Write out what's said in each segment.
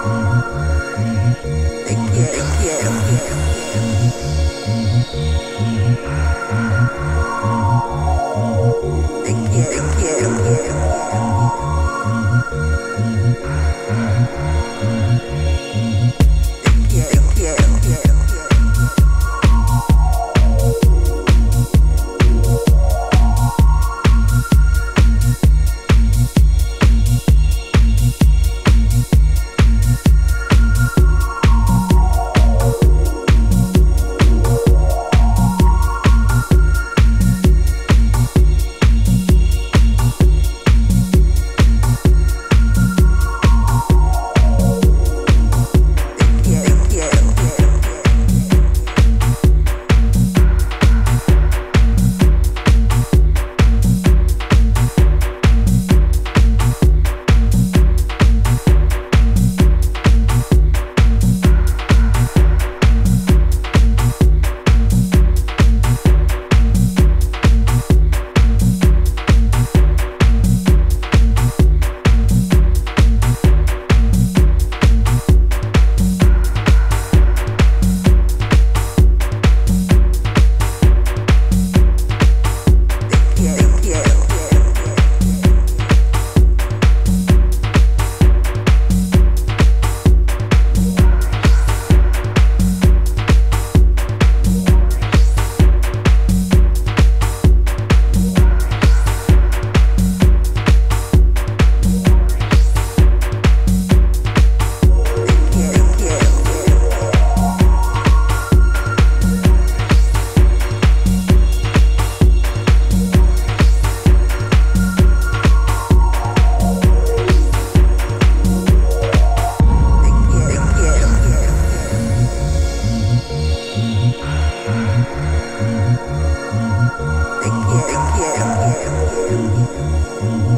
Yeah.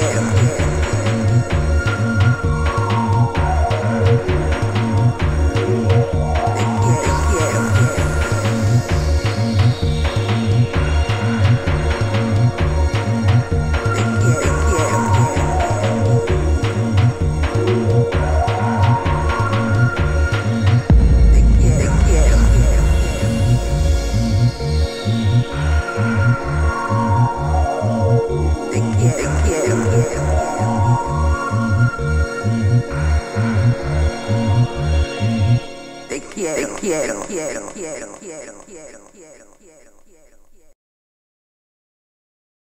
Yeah. Quiero, quiero, quiero.